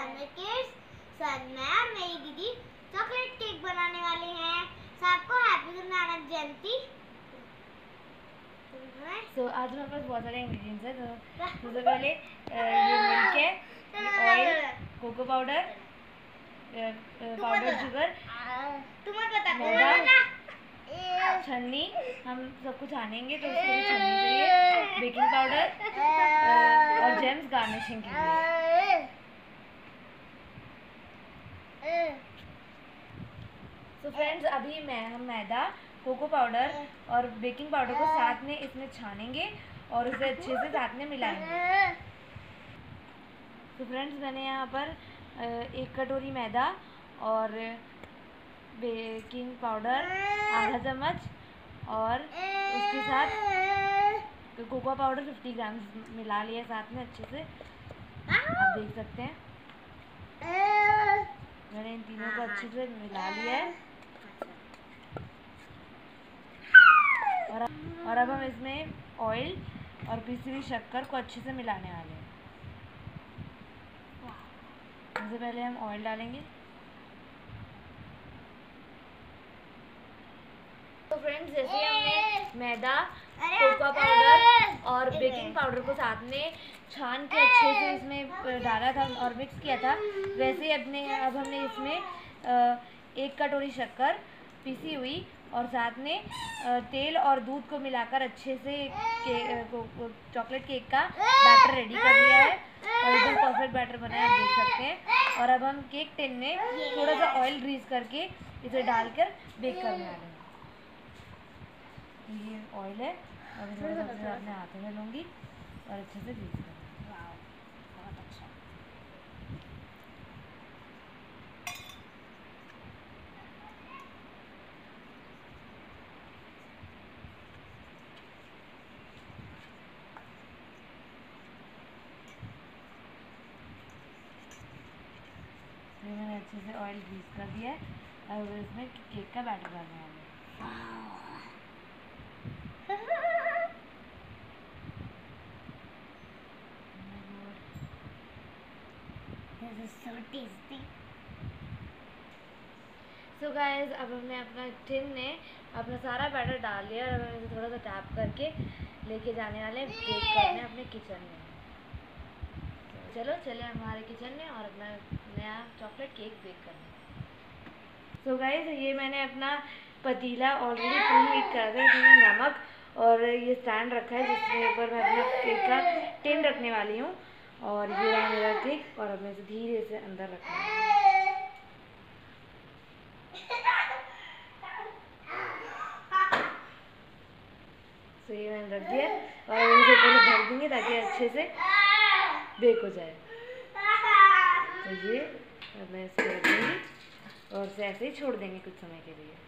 Family kids sir मैं और मेरी दीदी चॉकलेट केक बनाने वाले हैं। सबको हैप्पी गुरु नानक जयंती। सो आज हमारे पास बहुत सारे इंग्रेडिएंट्स हैं तो सबसे पहले ये मिल्क है oil cocoa powder powder sugar मैदा। मैदा। छन्नी हम सबको छानेंगे तो उसके लिए छन्नी चाहिए बेकिंग पाउडर और जेम्स गार्निशिंग के लिए। सो फ्रेंड्स अभी मैं हम मैदा कोको पाउडर और बेकिंग पाउडर को साथ में इसमें छानेंगे और उसे अच्छे से साथ में मिलाएँगे। तो फ्रेंड्स मैंने यहाँ पर एक कटोरी मैदा और बेकिंग पाउडर आधा चम्मच और उसके साथ कोको पाउडर 50 ग्राम मिला लिया साथ में अच्छे से। आप देख सकते हैं। मैंने इन तीनों को अच्छे से मिला लिया है। और अब और अब हम इसमें ऑयल और पिसी हुई शक्कर को अच्छे से मिलाने वाले हैं। सबसे पहले हम ऑयल डालेंगे। तो फ्रेंड्स जैसे हमने मैदा कोको पाउडर और बेकिंग पाउडर को साथ में छान के अच्छे से इसमें डाला था और मिक्स किया था। वैसे ही अपने अब हमने इसमें एक कटोरी शक्कर पीसी हुई और साथ में तेल और दूध को मिलाकर अच्छे से के चॉकलेट केक का बैटर रेडी कर लिया है। और एकदम परफेक्ट बैटर बना है आप देख सकते हैं। और अब हम केक टिन में थोड़ा सा ऑयल ग्रीस करके इसे डालकर बेक करने वाले हैं। ये ऑयल है। इसे मैं सबसे अपने हाथों में लूँगी और अच्छे से करूँगी ये मैंने अच्छे से ऑयल ग्रीस कर दिया है और इसमें केक का बैटर डालने वाले हैं This is so tasty. So guys अब हमने अपना टिन में अपना सारा बैटर डाल लिया और हम इसे थोड़ा सा टैप करके लेके जाने वाले हैं बेक करने अपने किचन में। चलो चले हमारे किचन में और अपना नया चॉकलेट केक बेक करने। सो गाइस ये मैंने अपना पतीला ऑलरेडी प्री हीट कर दिया इसमें नमक और ये स्टैंड रखा है जिसके ऊपर मैं अपना केक का टिन रखने वाली हूँ। और ये रहा मेरा केक और अब मैं इसे धीरे से अंदर रखूँगी तो ये मैंने रख दिया और इसे पहले भर देंगे ताकि अच्छे से बेक हो जाए। तो ये अब मैं इसे रख दूँगी और इसे ऐसे ही छोड़ देंगे कुछ समय के लिए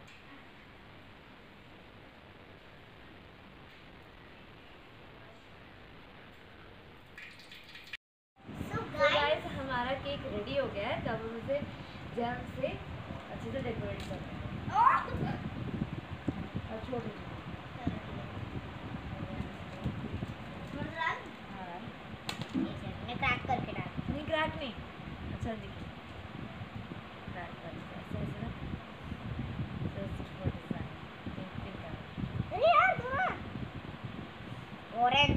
So तो guys, गाइस हमारा केक रेडी हो गया है तो अब हम इसे जैम से अच्छे से डेकोरेट करते हैं। और छोड़ दीजिए क्रैक करके डाल। नहीं क्रैक नहीं। अच्छा देखिए क्रैक कर ऐसे ऐसे ना। तो सिर्फ़ for design. Pink, pink color. अरे यार धुआँ ऑरेंज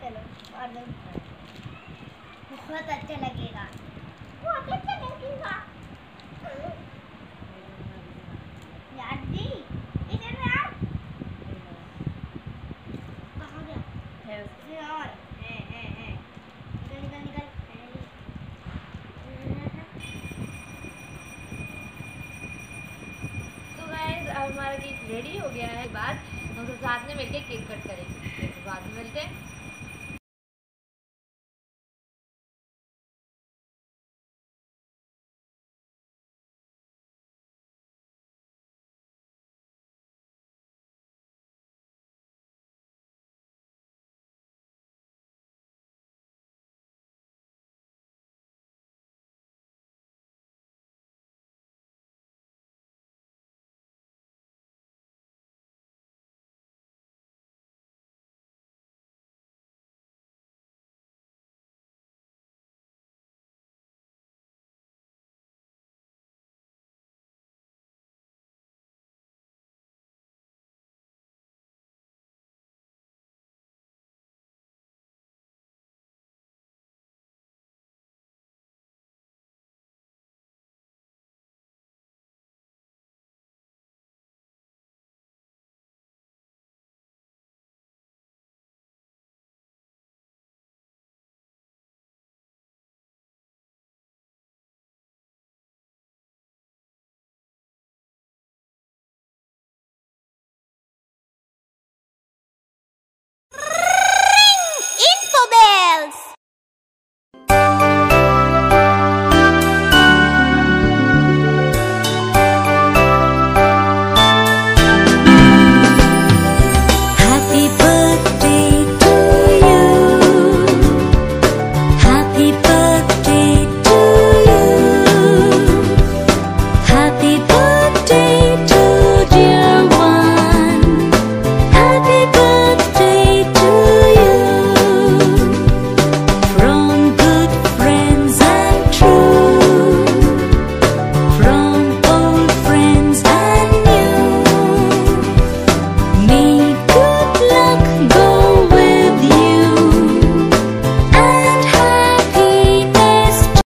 चलो और दो बहुत अच्छा लगेगा बहुत अच्छा लगेगा यार दी इधर यार कहाँ गया है उसके ये और है है है निकल निकल तो गाइस अब हमारा केक रेडी हो गया है बाद हम सब साथ में मिलके केक कट करेंगे। बाद में मिलते हैं।